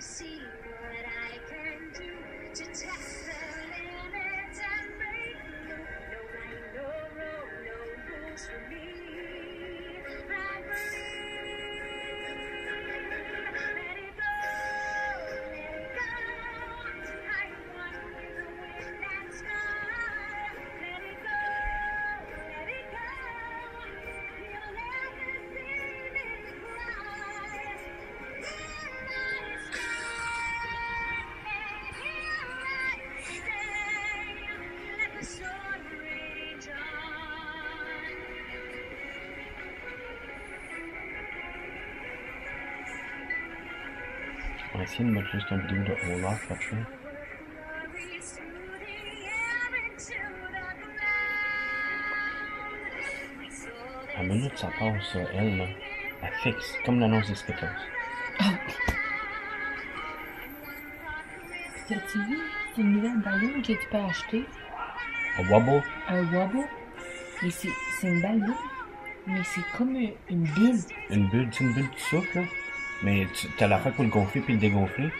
see. Through the air into the ground. My soul À la minute, ça passe, euh, elle, là. Elle fixe, comme l'annonce des Skittles. T'as-tu vu? C'est une nouvelle ballon que tu peux acheter. Un wobble, Un wobble. Mais c'est une ballon. Mais c'est comme une, une bine. une bulle, c'est une bulle de souffle, là? Mais tu as la fois pour le gonfler puis le dégonfler.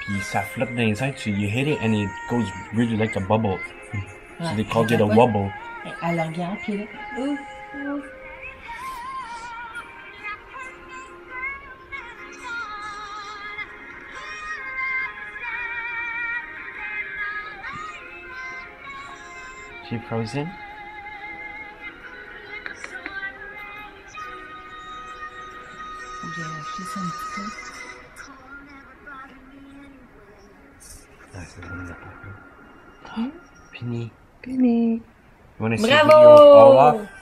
Puis ça flotte dans les airs, tu you hit it and it goes really like a bubble. So they called it a wobble. Elle, regarde, puis là. Ouf, ouf. She frozen? Faut que j'aille acheter ça un petit peu. Ah, c'est bon, d'accord. Fini. Mais... You wanna say Bravo! video of Olaf?